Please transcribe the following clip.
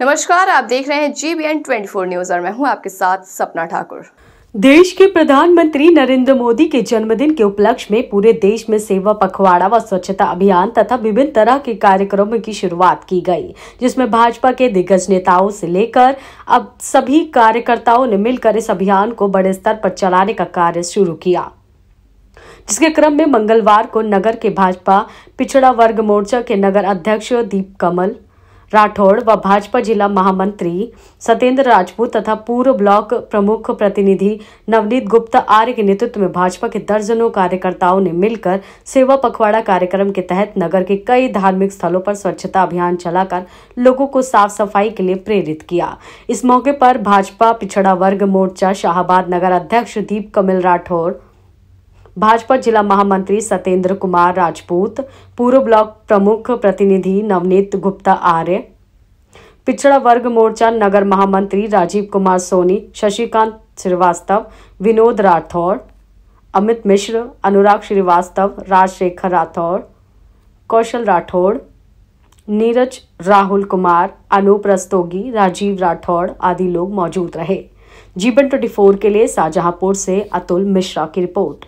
नमस्कार, आप देख रहे हैं G B N twenty four news और मैं हूँ आपके साथ सपना ठाकुर। देश के प्रधानमंत्री नरेंद्र मोदी के जन्मदिन के उपलक्ष्य में पूरे देश में सेवा, पखवाड़ा व स्वच्छता अभियान तथा विभिन्न तरह के कार्यक्रमों की शुरुआत की गई, जिसमें भाजपा के दिग्गज नेताओं से लेकर अब सभी कार्यकर्ताओं ने मिलकर इस अभियान को बड़े स्तर पर चलाने का कार्य शुरू किया। जिसके क्रम में मंगलवार को नगर के भाजपा पिछड़ा वर्ग मोर्चा के नगर अध्यक्ष दीप कमल राठौड़ व भाजपा जिला महामंत्री सत्येंद्र राजपूत तथा पूर्व ब्लॉक प्रमुख प्रतिनिधि नवनीत गुप्ता आर्य के नेतृत्व में भाजपा के दर्जनों कार्यकर्ताओं ने मिलकर सेवा पखवाड़ा कार्यक्रम के तहत नगर के कई धार्मिक स्थलों पर स्वच्छता अभियान चलाकर लोगों को साफ़ सफ़ाई के लिए प्रेरित किया। इस मौके पर भाजपा पिछड़ा वर्ग मोर्चा शाहबाद नगर अध्यक्ष दीप कमिल राठौड़ भाजपा जिला महामंत्री सत्येंद्र कुमार राजपूत, पूर्व ब्लॉक प्रमुख प्रतिनिधि नवनीत गुप्ता आर्य, पिछड़ा वर्ग मोर्चा नगर महामंत्री राजीव कुमार सोनी, शशिकांत श्रीवास्तव, विनोद राठौर, अमित मिश्र, अनुराग श्रीवास्तव, राजशेखर राठौर, कौशल राठौड़ नीरज राहुल कुमार, अनूप रस्तोगी, राजीव राठौड़ आदि लोग मौजूद रहे। जीवन ट्वेंटी के लिए शाहजहांपुर से अतुल मिश्रा की रिपोर्ट।